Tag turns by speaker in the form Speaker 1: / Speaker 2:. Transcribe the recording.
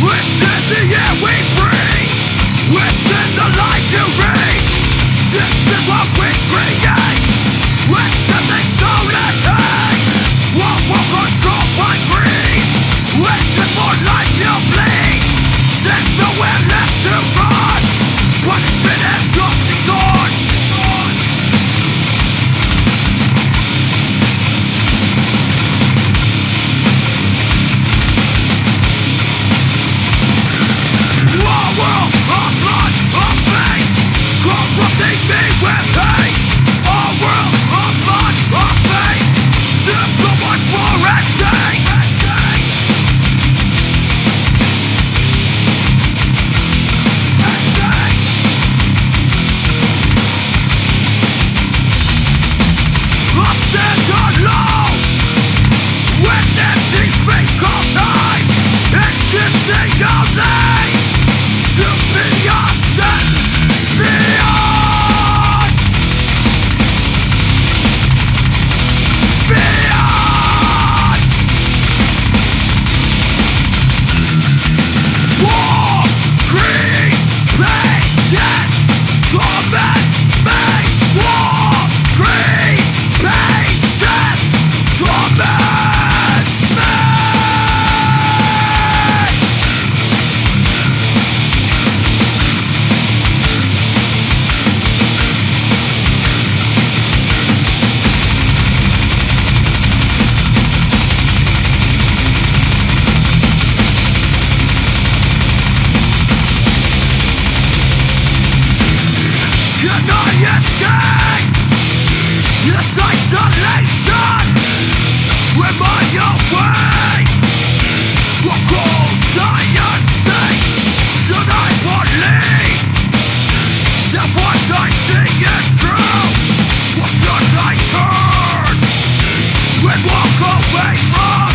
Speaker 1: It's the air we breathe. It's the lies you read This is what we create. It's something so nasty will control by greed It's in life you bleed. There's nowhere left to run. Punishment is just I turn and walk away from